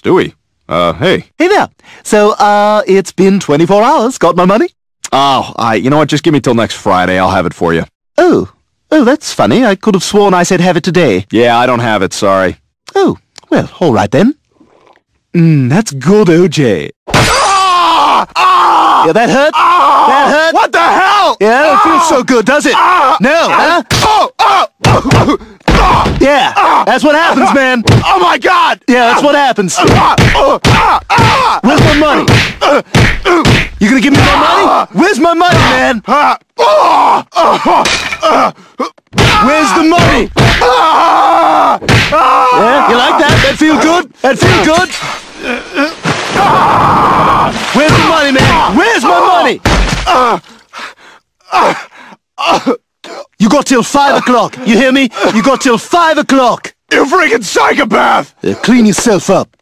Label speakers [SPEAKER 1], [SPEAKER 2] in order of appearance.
[SPEAKER 1] Stewie. Uh, hey.
[SPEAKER 2] Hey there. So, uh, it's been 24 hours. Got my money?
[SPEAKER 1] Oh, I, you know what? Just give me till next Friday. I'll have it for you.
[SPEAKER 2] Oh. Oh, that's funny. I could have sworn I said have it today.
[SPEAKER 1] Yeah, I don't have it. Sorry.
[SPEAKER 2] Oh, well, all right then. Mmm, that's good, OJ.
[SPEAKER 1] Ah! Ah!
[SPEAKER 2] Yeah, that hurt?
[SPEAKER 1] Ah!
[SPEAKER 2] That hurt?
[SPEAKER 1] What the hell?
[SPEAKER 2] Yeah, it feels so good, does it?
[SPEAKER 1] Ah!
[SPEAKER 2] No, huh?
[SPEAKER 1] Yeah, ah.
[SPEAKER 2] that's what happens, man.
[SPEAKER 1] Oh my God!
[SPEAKER 2] Yeah, that's what happens.
[SPEAKER 1] Ah. Ah. ah!
[SPEAKER 2] Where's my money? You gonna give me my money? Where's my money, man? Where's the money?
[SPEAKER 1] Ah!
[SPEAKER 2] Yeah, you like that? That feel good? That feel good? Where's the money, man? Where's my money? You got till five o'clock. You hear me? You got till five o'clock.
[SPEAKER 1] You freaking psychopath!
[SPEAKER 2] Uh, clean yourself up.